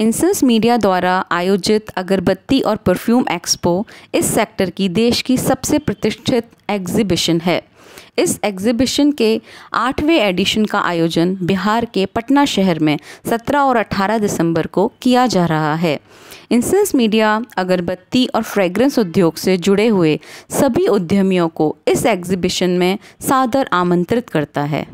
Incense media द्वारा आयोजित अगरबत्ती और परफ्यूम एक्सपो इस सेक्टर की देश की सबसे प्रतिष्ठित एग्जीबिशन है। इस एग्जीबिशन के आठवें एडिशन का आयोजन बिहार के पटना शहर में 17 और 18 दिसंबर को किया जा रहा है। इंसेंस मीडिया अगरबत्ती और फ्रेग्रेंस उद्योग से जुड़े हुए सभी उद्यमियों को इस एग्जीबिशन में सादर आमंत्रित करता है।